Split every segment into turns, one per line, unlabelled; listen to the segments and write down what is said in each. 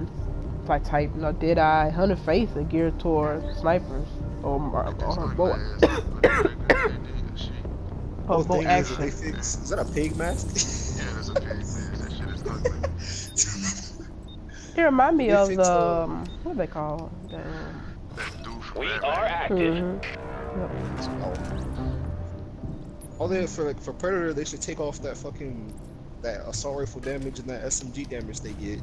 weapons. Like type, you know, Deadeye, Hunter's Faith, and geared toward snipers or, or, or bow.
Oh,
or bow
thing is, that fix, is that a pig mask?
Yeah, there's a pig mask. That shit is ugly.
It remind me
They
of the um, what are they called? The, um,
That dude from
We
Batman.
are active.
mhm.
Oh. Oh, they for like for Predator, they should take off that fucking that assault rifle damage and that SMG damage they get.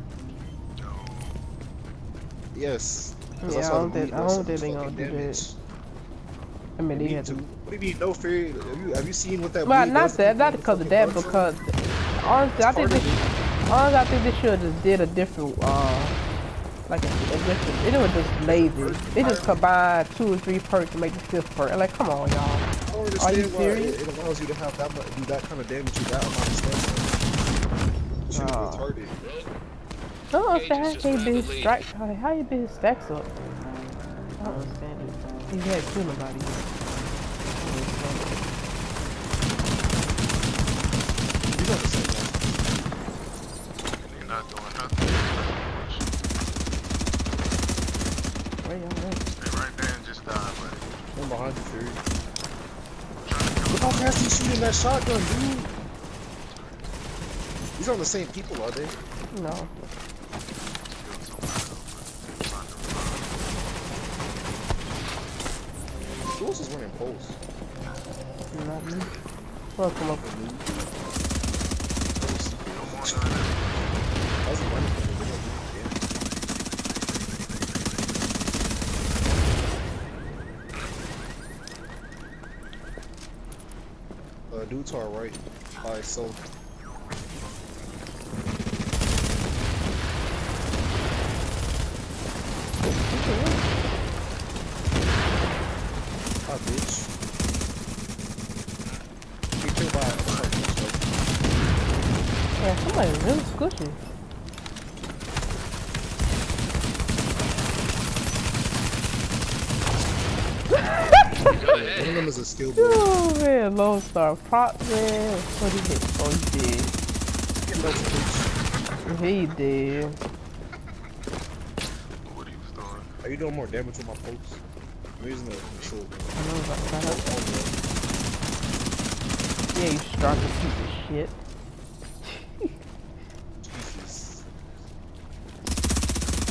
Yes.
Yeah, I
saw
don't think- I don't think they gonna do that. I mean,
They
had
to. What do you mean no fear? Have you have you seen what that?
Well, not that, not because of that, because honestly, I think
this,
they, honestly, I think they should have just did a different, uh, like a, a different. It was just lazy. They just combined two or three perks to make the fifth perk. Like, come on, y'all. Are you serious?
It, it allows you to have that much, do that kind of damage with that amount of stamina. Shit
Ah.
retarded.
Oh, I don't understand how you
just
been
randomly-
strike. How, how you been stacks up? I don't understand it. He had kill nobody. I don't understand it.
You got the same one.
You're not doing nothing.
Where y'all at?
Stay right there and just die, buddy.
I'm behind you, Fury.
Trying to kill
Look how fast he's shooting that shotgun, dude. These aren't the same people, are they?
No.
Jules is running post.
Not me. Up.
Running? Don't. Uh, dude to our right. By so. Ah, bitch. He killed by a fucking
Yeah, somebody really squishy.
One of them is a skill boy.
Oh man, Lonestar prop man. What he hit? Oh, he did. He did.
What he was doing.
Are you doing more damage with my pokes? Using the shield.
I know about that. Yeah, you strong piece of shit.
Jesus.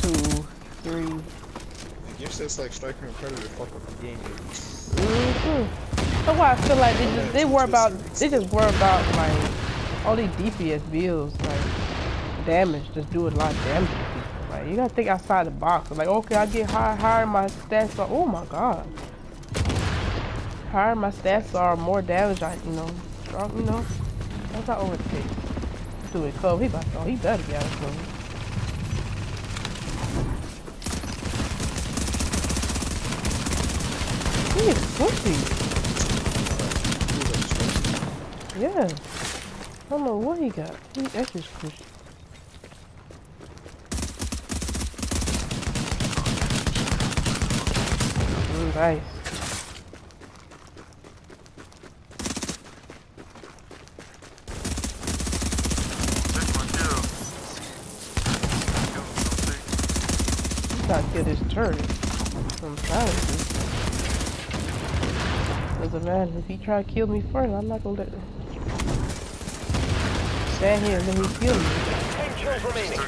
Two, three.
Your shit's like Striker and Predator fuck up the game.
Mm-hmm. That's why I feel like they just they worry about they just worry about like all these DPS builds like damage, just do a lot of damage you gotta think outside the box. Like okay, I get higher, higher my stats are. Oh my god. Higher my stats are, more damage I you know strong. You know that's not overtake. Do it, Cove. He about to, he better get out of Cove. He is pussy. Yeah. I don't know what he got. He extra squishy. Mm, nice.
Take my kill. Kill him, don't take.
He gotta get his turret. I'm trying to. Doesn't matter. If he try to kill me first, I'm not gonna let him. Stand here and let him kill me.
Ten kills remaining.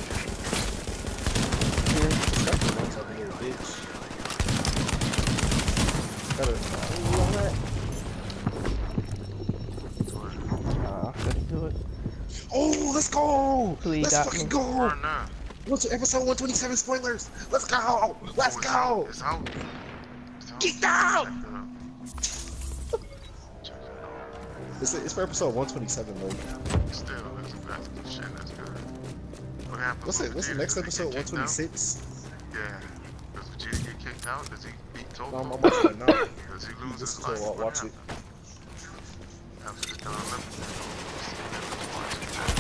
Striker runs like a little bitch. Gotta.
Uh, let's do it.
Oh, let's go!
Please
let's fucking
me.
go!
Run now.
What's episode 127 spoilers? Let's go! Let's
Oh, it's
go!
out. It's out. It's out.
Get down!
Check it out.
It's, it's for episode 127 though.
Still, that's, that's good shit. That's good. What happened?
What's it? What's the next episode?
get kicked out?
126.
Yeah. Does Vegeta get kicked out? Does he beat Toppo?
No, I'm, I'm watching it now.
Does he lose
Just
his
to
life?
wa-
What
watch it.
happened? After the Don Lemon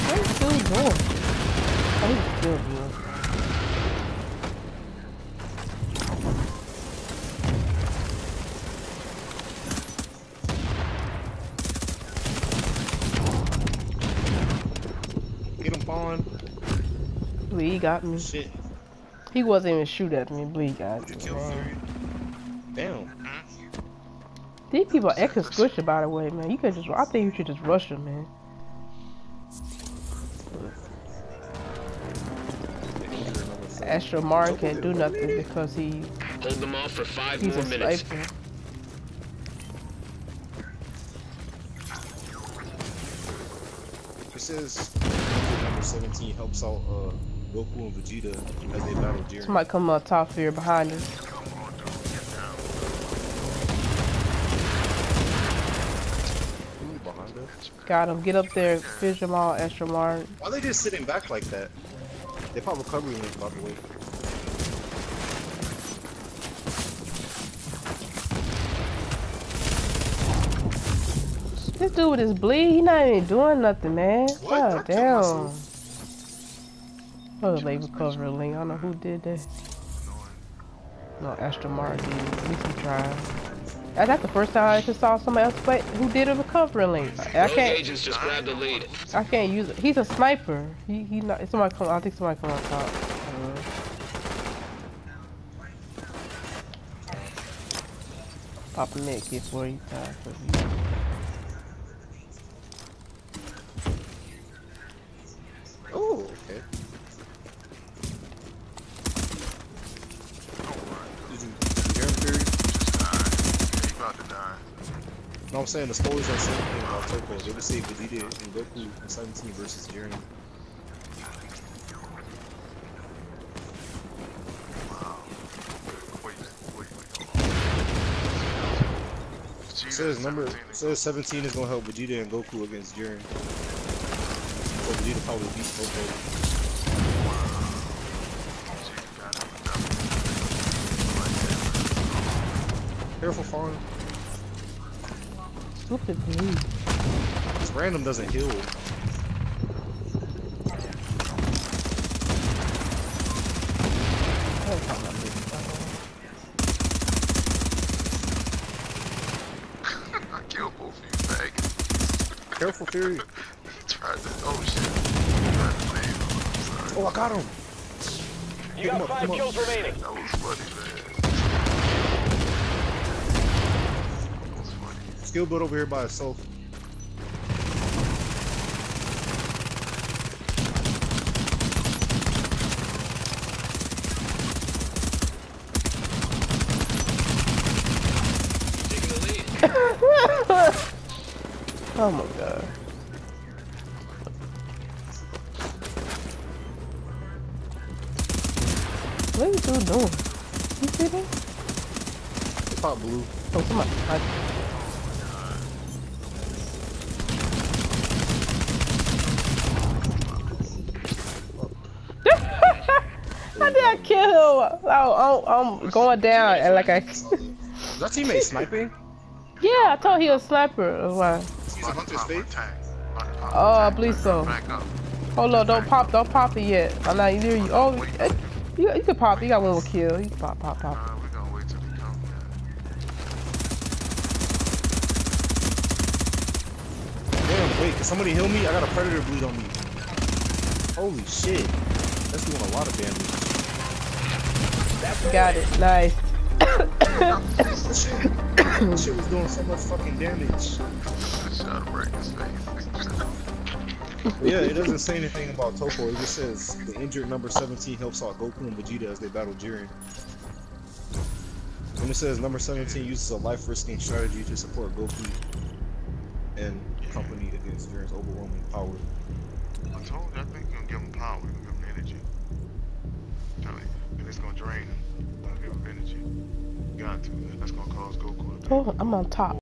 What is he doing? Oh, he's still doing.
Get him, Fawn.
Lee got me.
Shit.
He wasn't even shoot at me, bleed got
You Damn.
These people are extra squishy by the way, man. You could just I think you should just rush them, man.
The injury.
Astro Martin can't do nothing because he
Hold them off for five
he's
more
a
minutes.
sniper.
It says number 17 helps out uh, Goku and Vegeta as they battle Jiren.
Somebody come on top here behind us. Got him. Get up there. Fish him all, Astro Martin.
Why they just sitting back like that? They probably recovery link by the way.
This dude with his bleed, he not even doing nothing, man.
What?
God
killed
damn. Oh, they recover link. I don't know who did that. No, Astro Martin did. At least he tried. That's the first time I just saw somebody else play who did a recovery link. I can't.
agents just grabbed the lead.
I can't use it. He's a sniper. He he not. Somebody come. I think somebody come on top. Uh, Pop a med kit for you. Uh, for you.
Oh, okay. Did you, did you hear him, Fury?
Yeah, he about to die.
No, I'm saying the spoilers are saying thing about Toppo. They would say Vegeta and Goku in 17 versus Jiren. Says number says 17 is gonna help Vegeta and Goku against Jiren. So Vegeta probably beat Goku. Careful, Fawn.
Stupid bleed.
This random doesn't heal.
Don't talk about this.
I killed both of you, faggot.
Careful, Fury.
Tried to. Oh shit. Tried to save him. I'm sorry.
Oh, I got him.
You
Pick him
got
up,
five
up.
kills remaining.
That was funny, man. That was funny.
Skill build over here by itself.
Oh my god. What are you doing? You see?
They pop blue.
Oh, somebody. I, How did I kill him? Oh, I'm, I'm going down and like I.
Is that teammate sniping?
yeah, I thought he was a sniper. That's why.
He's a hunter's
Pop
fate.
attack. About to pop
Oh, I believe so. Hold on, don't pop, don't pop it yet. I'm not near you. Oh, eh, you, you can pop. You got one more kill. You can pop, pop, pop.
Nah, we gonna wait till he come.
Damn, wait, can somebody heal me? I got a predator bleed on me. Holy shit. That's doing a lot of damage.
Got it. Nice.
That shit, was doing so much fucking damage.
Shot him right in his face.
Yeah, it doesn't say anything about Toppo. It just says the injured number 17 helps out Goku and Vegeta as they battle Jiren. And it says number 17 uses a life-risking strategy to support Goku and company against Jiren's overwhelming power.
I told you, I think you're gonna give him power, you're gonna give him energy. It's gonna drain him. Gonna give him energy. Got to. That's gonna cause Goku
Oh, I'm on top.